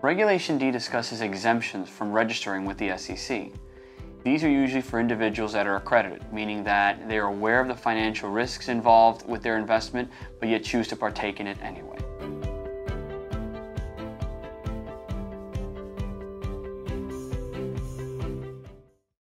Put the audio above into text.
Regulation D discusses exemptions from registering with the SEC. These are usually for individuals that are accredited, meaning that they are aware of the financial risks involved with their investment, but yet choose to partake in it anyway.